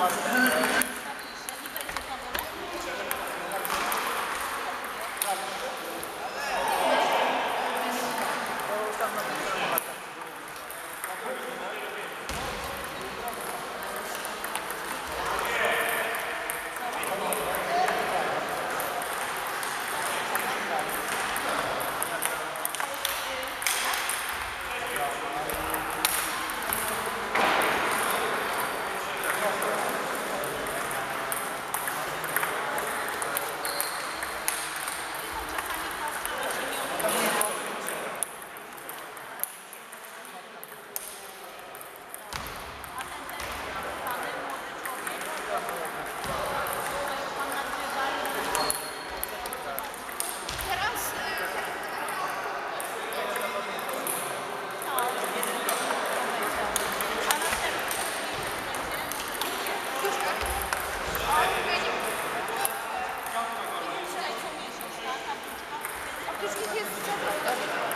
맞아요. Let's get his stuff.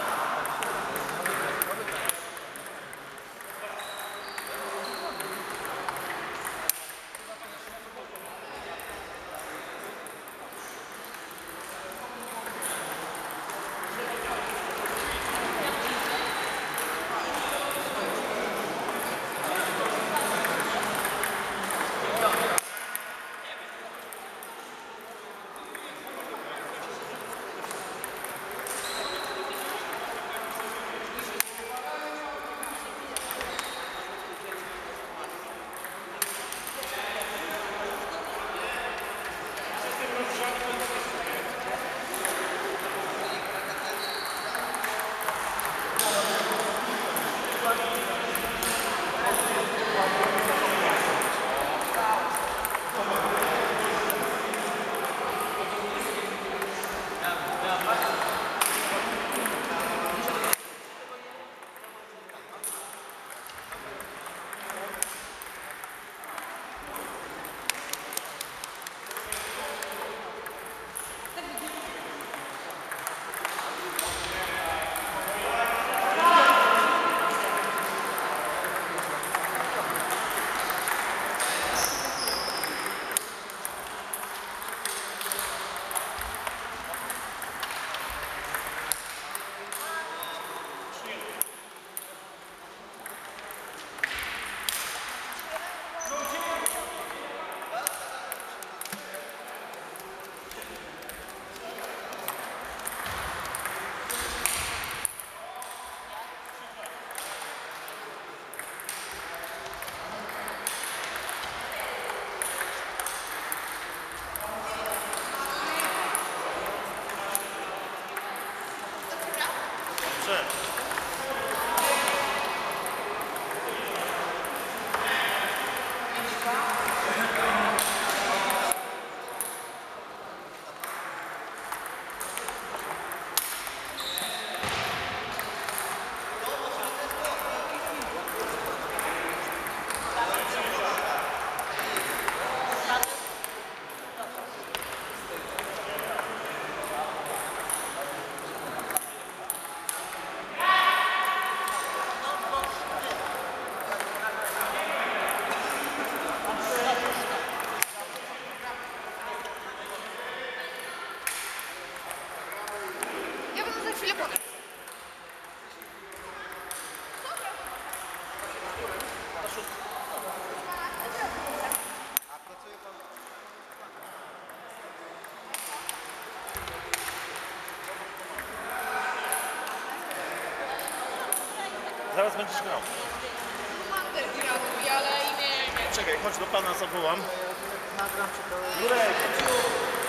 Good. będziesz grał. Czekaj, chodź do pana, zawołam. Nagram ci to.